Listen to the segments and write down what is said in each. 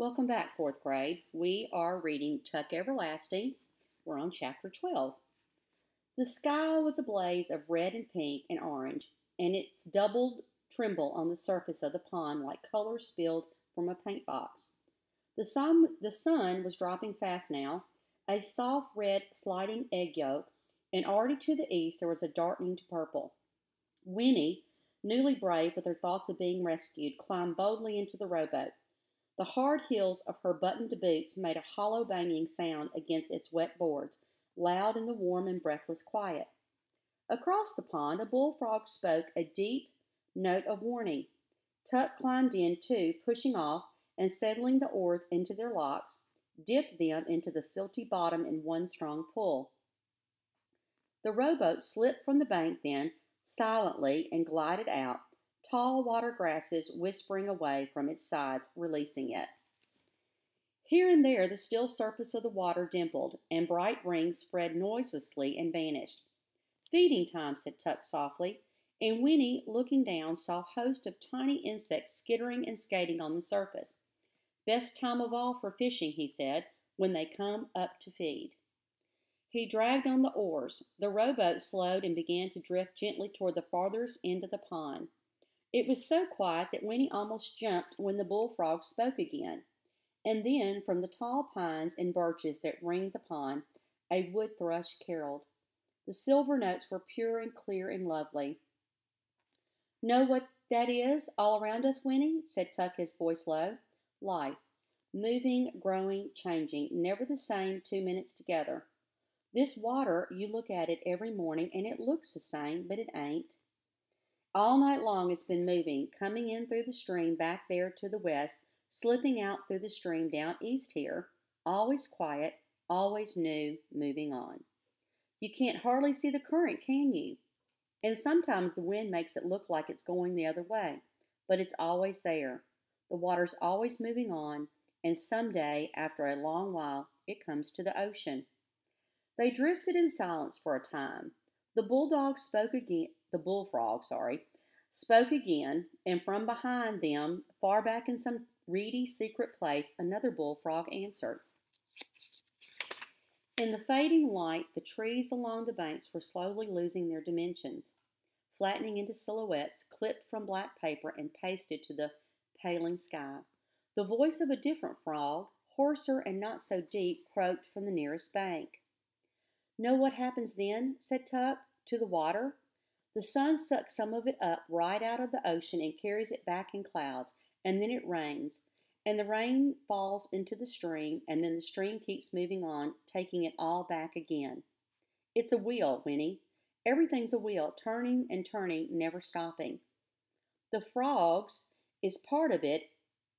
Welcome back, fourth grade. We are reading Tuck Everlasting. We're on chapter 12. The sky was a blaze of red and pink and orange, and its doubled tremble on the surface of the pond like color spilled from a paint box. The sun, the sun was dropping fast now, a soft red sliding egg yolk, and already to the east there was a darkening to purple. Winnie, newly brave with her thoughts of being rescued, climbed boldly into the rowboat. The hard heels of her buttoned boots made a hollow banging sound against its wet boards, loud in the warm and breathless quiet. Across the pond, a bullfrog spoke a deep note of warning. Tuck climbed in, too, pushing off and settling the oars into their locks, dipped them into the silty bottom in one strong pull. The rowboat slipped from the bank then, silently, and glided out, tall water grasses whispering away from its sides, releasing it. Here and there the still surface of the water dimpled, and bright rings spread noiselessly and vanished. Feeding time, said Tuck softly, and Winnie, looking down, saw a host of tiny insects skittering and skating on the surface. Best time of all for fishing, he said, when they come up to feed. He dragged on the oars. The rowboat slowed and began to drift gently toward the farthest end of the pond. It was so quiet that Winnie almost jumped when the bullfrog spoke again. And then, from the tall pines and birches that ringed the pond, a wood thrush caroled. The silver notes were pure and clear and lovely. Know what that is all around us, Winnie? said Tuck, his voice low. Life. Moving, growing, changing, never the same two minutes together. This water, you look at it every morning and it looks the same, but it ain't. All night long it's been moving, coming in through the stream back there to the west, slipping out through the stream down east here, always quiet, always new, moving on. You can't hardly see the current, can you? And sometimes the wind makes it look like it's going the other way, but it's always there. The water's always moving on, and some day, after a long while, it comes to the ocean. They drifted in silence for a time. The bulldog spoke again, the bullfrog, sorry, spoke again, and from behind them, far back in some reedy secret place, another bullfrog answered. In the fading light, the trees along the banks were slowly losing their dimensions, flattening into silhouettes clipped from black paper and pasted to the paling sky. The voice of a different frog, hoarser and not so deep, croaked from the nearest bank. Know what happens then? said Tuck. To the water? The sun sucks some of it up right out of the ocean and carries it back in clouds, and then it rains. And the rain falls into the stream, and then the stream keeps moving on, taking it all back again. It's a wheel, Winnie. Everything's a wheel, turning and turning, never stopping. The frogs is part of it,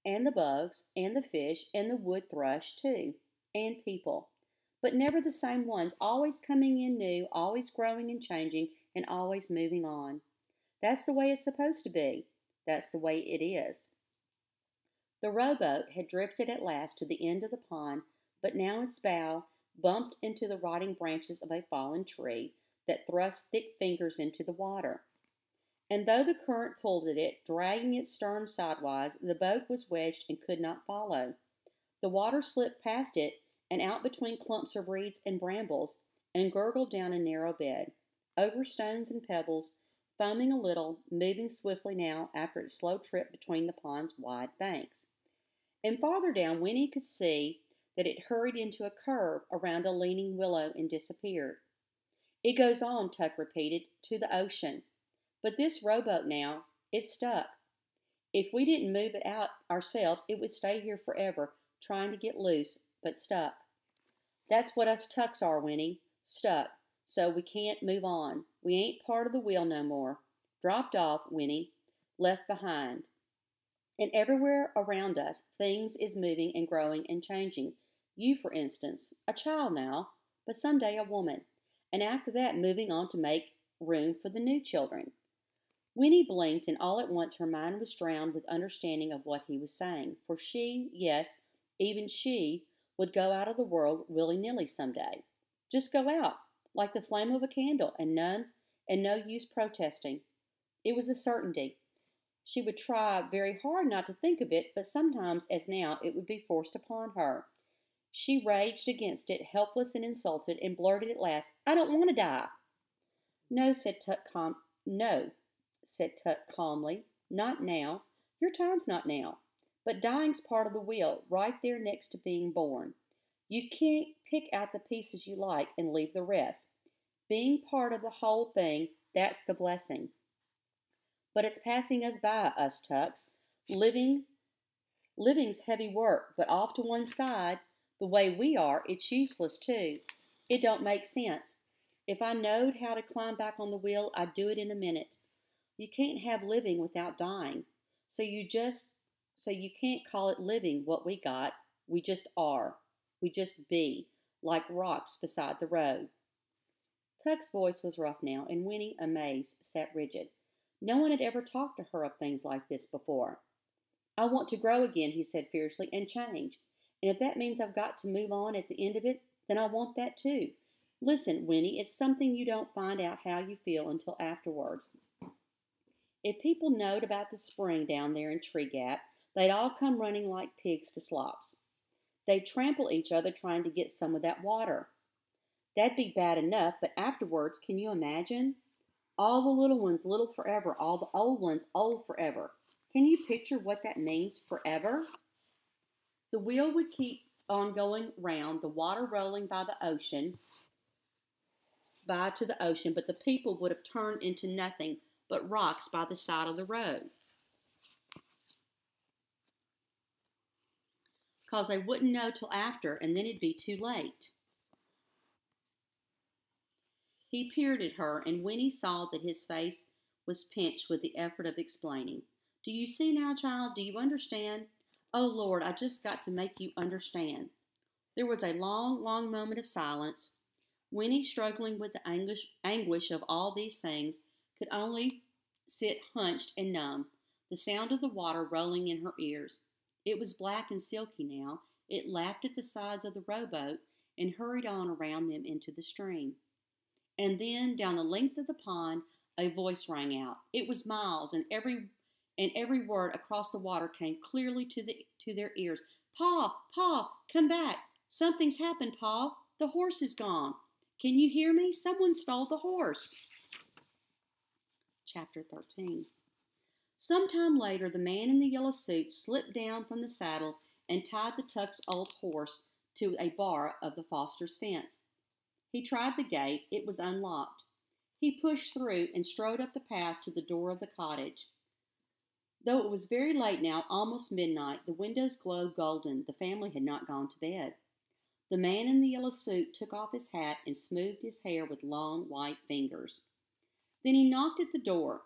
and the bugs, and the fish, and the wood thrush, too, and people. But never the same ones, always coming in new, always growing and changing, and always moving on. That's the way it's supposed to be. That's the way it is. The rowboat had drifted at last to the end of the pond, but now its bow bumped into the rotting branches of a fallen tree that thrust thick fingers into the water. And though the current pulled at it, dragging its stern sidewise, the boat was wedged and could not follow. The water slipped past it and out between clumps of reeds and brambles and gurgled down a narrow bed over stones and pebbles, foaming a little, moving swiftly now after its slow trip between the pond's wide banks. And farther down, Winnie could see that it hurried into a curve around a leaning willow and disappeared. It goes on, Tuck repeated, to the ocean. But this rowboat now, it's stuck. If we didn't move it out ourselves, it would stay here forever, trying to get loose, but stuck. That's what us tucks are, Winnie. Stuck so we can't move on. We ain't part of the wheel no more. Dropped off, Winnie, left behind. And everywhere around us, things is moving and growing and changing. You, for instance, a child now, but someday a woman, and after that moving on to make room for the new children. Winnie blinked, and all at once her mind was drowned with understanding of what he was saying. For she, yes, even she, would go out of the world willy nilly some day. Just go out, like the flame of a candle, and none and no use protesting. It was a certainty. She would try very hard not to think of it, but sometimes, as now, it would be forced upon her. She raged against it, helpless and insulted, and blurted at last, I don't want to die. No, said Tuck calm no, said Tuck calmly. Not now. Your time's not now. But dying's part of the wheel, right there next to being born. You can't pick out the pieces you like and leave the rest. Being part of the whole thing, that's the blessing. But it's passing us by, us Tucks. Living living's heavy work, but off to one side, the way we are, it's useless too. It don't make sense. If I knowed how to climb back on the wheel, I'd do it in a minute. You can't have living without dying. So you just so you can't call it living what we got. We just are. We just be, like rocks beside the road. Tuck's voice was rough now, and Winnie, amazed, sat rigid. No one had ever talked to her of things like this before. I want to grow again, he said fiercely, and change. And if that means I've got to move on at the end of it, then I want that too. Listen, Winnie, it's something you don't find out how you feel until afterwards. If people knowed about the spring down there in Treegap, they'd all come running like pigs to slops. They'd trample each other trying to get some of that water. That'd be bad enough, but afterwards, can you imagine? All the little ones little forever, all the old ones old forever. Can you picture what that means forever? The wheel would keep on going round, the water rolling by the ocean, by to the ocean, but the people would have turned into nothing but rocks by the side of the road. Because they wouldn't know till after, and then it'd be too late. He peered at her, and Winnie saw that his face was pinched with the effort of explaining. Do you see now, child? Do you understand? Oh, Lord, I just got to make you understand. There was a long, long moment of silence. Winnie, struggling with the anguish, anguish of all these things, could only sit hunched and numb, the sound of the water rolling in her ears. It was black and silky now. It lapped at the sides of the rowboat and hurried on around them into the stream. And then, down the length of the pond, a voice rang out. It was Miles, and every and every word across the water came clearly to the to their ears. Pa, Pa, come back. Something's happened, Pa. The horse is gone. Can you hear me? Someone stole the horse. Chapter 13. Sometime later, the man in the yellow suit slipped down from the saddle and tied the Tuck's old horse to a bar of the Foster's fence. He tried the gate, it was unlocked. He pushed through and strode up the path to the door of the cottage. Though it was very late now, almost midnight, the windows glowed golden. The family had not gone to bed. The man in the yellow suit took off his hat and smoothed his hair with long white fingers. Then he knocked at the door.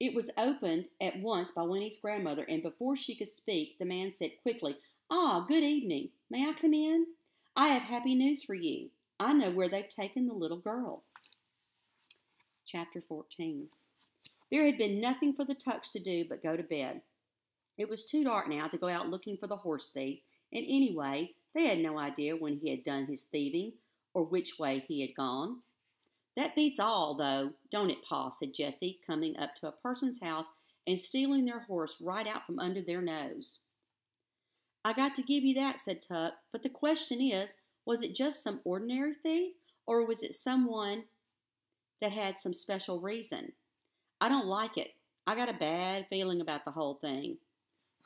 It was opened at once by Winnie's grandmother, and before she could speak, the man said quickly, Ah, good evening. May I come in? I have happy news for you. I know where they've taken the little girl. Chapter 14 There had been nothing for the Tucks to do but go to bed. It was too dark now to go out looking for the horse thief, and anyway, they had no idea when he had done his thieving or which way he had gone. That beats all, though, don't it, Pa? said Jesse, coming up to a person's house and stealing their horse right out from under their nose. I got to give you that, said Tuck, but the question is was it just some ordinary thief, or was it someone that had some special reason? I don't like it. I got a bad feeling about the whole thing.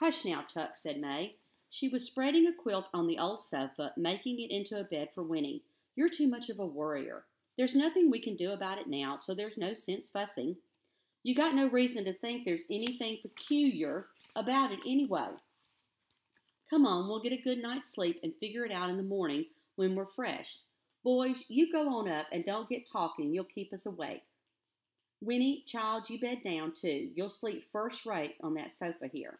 Hush now, Tuck, said Mae. She was spreading a quilt on the old sofa, making it into a bed for Winnie. You're too much of a worrier. There's nothing we can do about it now, so there's no sense fussing. You got no reason to think there's anything peculiar about it anyway. Come on, we'll get a good night's sleep and figure it out in the morning when we're fresh. Boys, you go on up and don't get talking. You'll keep us awake. Winnie, child, you bed down too. You'll sleep first rate on that sofa here.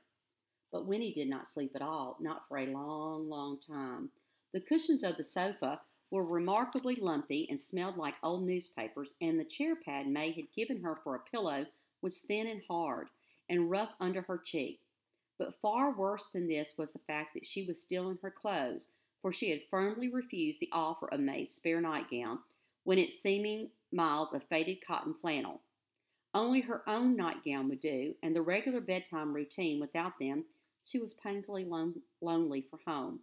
But Winnie did not sleep at all, not for a long, long time. The cushions of the sofa were remarkably lumpy and smelled like old newspapers, and the chair pad Mae had given her for a pillow was thin and hard and rough under her cheek. But far worse than this was the fact that she was still in her clothes, for she had firmly refused the offer of Mae's spare nightgown when its seeming miles of faded cotton flannel. Only her own nightgown would do, and the regular bedtime routine without them, she was painfully lon- lonely for home.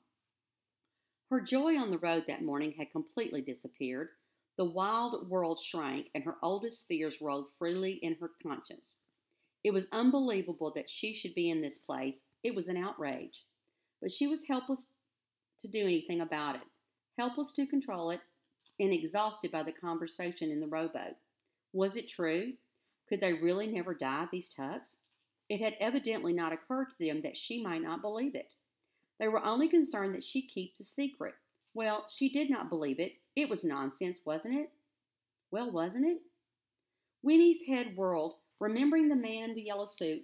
Her joy on the road that morning had completely disappeared. The wild world shrank, and her oldest fears rolled freely in her conscience. It was unbelievable that she should be in this place. It was an outrage. But she was helpless to do anything about it, helpless to control it, and exhausted by the conversation in the rowboat. Was it true? Could they really never die, these tucks? It had evidently not occurred to them that she might not believe it. They were only concerned that she keep the secret. Well, she did not believe it. It was nonsense, wasn't it? Well, wasn't it? Winnie's head whirled. Remembering the man in the yellow suit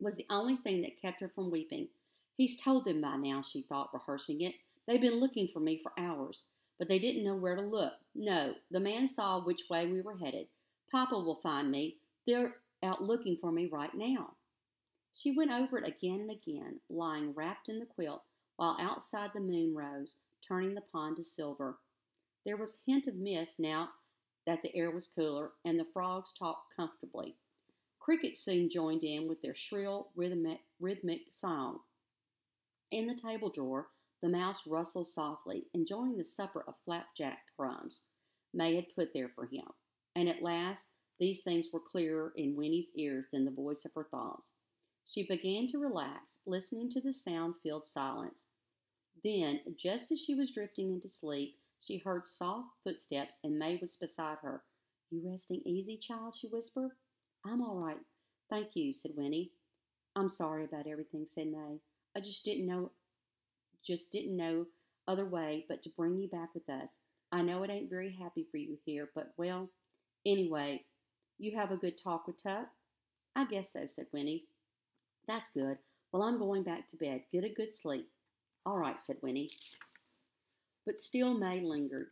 was the only thing that kept her from weeping. He's told them by now, she thought, rehearsing it. They've been looking for me for hours, but they didn't know where to look. No, the man saw which way we were headed. Papa will find me. They're out looking for me right now. She went over it again and again, lying wrapped in the quilt, while outside the moon rose, turning the pond to silver. There was hint of mist now that the air was cooler, and the frogs talked comfortably. Crickets soon joined in with their shrill, rhythmic, rhythmic song. In the table drawer, the mouse rustled softly, enjoying the supper of flapjack crumbs Mae had put there for him. And at last, these things were clearer in Winnie's ears than the voice of her thoughts. She began to relax, listening to the sound filled silence. Then, just as she was drifting into sleep, she heard soft footsteps and Mae was beside her. You resting easy, child? she whispered. I'm all right. Thank you, said Winnie. I'm sorry about everything, said Mae. I just didn't know just didn't know other way but to bring you back with us. I know it ain't very happy for you here, but well, anyway, you have a good talk with Tuck? I guess so, said Winnie. That's good. Well, I'm going back to bed. Get a good sleep. All right, said Winnie. But still Mae lingered.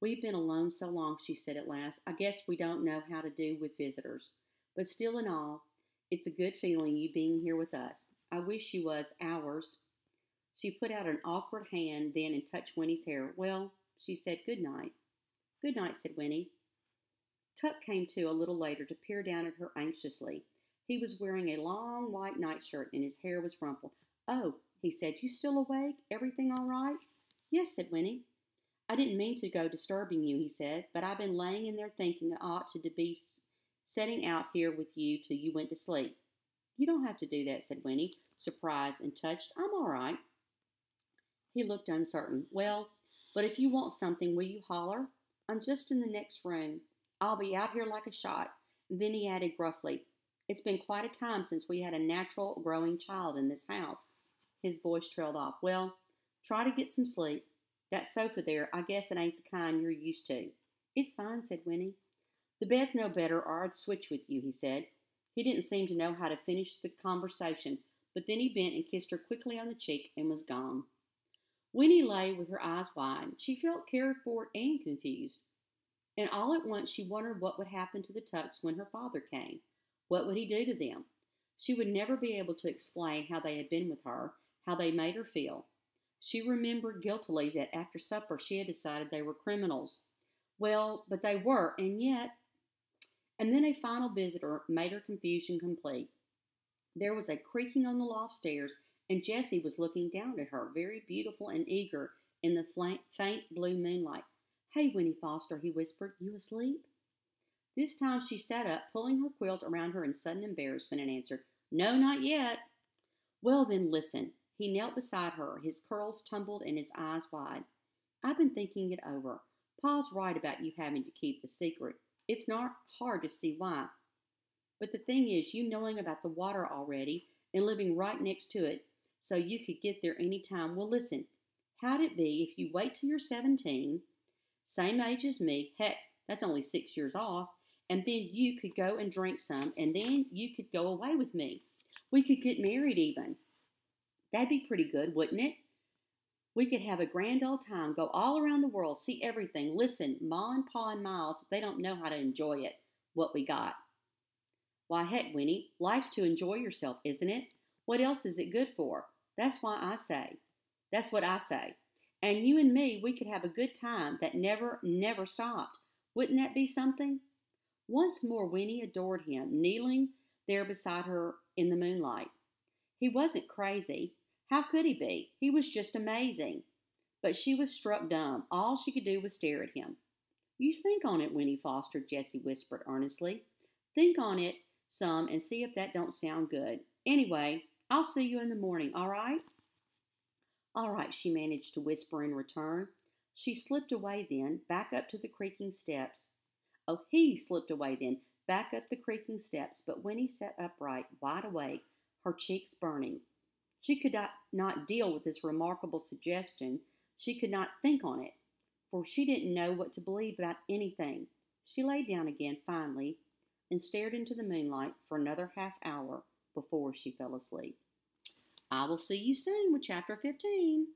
We've been alone so long, she said at last. I guess we don't know how to do with visitors. But still in all, it's a good feeling you being here with us. I wish you was ours. She put out an awkward hand then and touched Winnie's hair. Well, she said good night. Good night, said Winnie. Tuck came to a little later to peer down at her anxiously. He was wearing a long white nightshirt and his hair was rumpled. Oh, he said, you still awake? Everything all right? Yes, said Winnie. I didn't mean to go disturbing you, he said, but I've been laying in there thinking I ought to be setting out here with you till you went to sleep. You don't have to do that, said Winnie, surprised and touched. I'm all right. He looked uncertain. Well, but if you want something, will you holler? I'm just in the next room. I'll be out here like a shot. Then he added gruffly, It's been quite a time since we had a natural growing child in this house. His voice trailed off. Well, try to get some sleep. That sofa there, I guess it ain't the kind you're used to. It's fine, said Winnie. The bed's no better, or I'd switch with you, he said. He didn't seem to know how to finish the conversation, but then he bent and kissed her quickly on the cheek and was gone. Winnie lay with her eyes wide. She felt cared for and confused. And all at once she wondered what would happen to the Tucks when her father came. What would he do to them? She would never be able to explain how they had been with her, how they made her feel. She remembered guiltily that after supper she had decided they were criminals. Well, but they were, and yet. And then a final visitor made her confusion complete. There was a creaking on the loft stairs, and Jesse was looking down at her, very beautiful and eager in the faint blue moonlight. Hey, Winnie Foster, he whispered, you asleep? This time she sat up, pulling her quilt around her in sudden embarrassment, and answered, No, not yet. Well, then, listen. He knelt beside her, his curls tumbled and his eyes wide. I've been thinking it over. Pa's right about you having to keep the secret. It's not hard to see why. But the thing is, you knowing about the water already and living right next to it so you could get there any time. Well, listen, how'd it be if you wait till you're 17, same age as me, heck, that's only six years off, and then you could go and drink some, and then you could go away with me. We could get married even. That'd be pretty good, wouldn't it? We could have a grand old time, go all around the world, see everything. Listen, Ma and Pa and Miles, they don't know how to enjoy it, what we got. Why, heck, Winnie, life's to enjoy yourself, isn't it? What else is it good for? That's why I say. That's what I say. And you and me, we could have a good time that never, never stopped. Wouldn't that be something? Once more, Winnie adored him, kneeling there beside her in the moonlight. He wasn't crazy. How could he be? He was just amazing. But she was struck dumb. All she could do was stare at him. You think on it, Winnie Foster, Jesse whispered earnestly. Think on it some and see if that don't sound good. Anyway, I'll see you in the morning, all right? All right, she managed to whisper in return. She slipped away then, back up to the creaking steps. Oh, he slipped away then, back up the creaking steps, but when he sat upright, wide awake, her cheeks burning. She could not, not deal with this remarkable suggestion. She could not think on it, for she didn't know what to believe about anything. She lay down again finally and stared into the moonlight for another half hour before she fell asleep. I will see you soon with chapter 15.